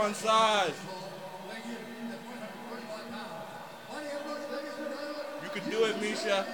one. You can do it, Misha.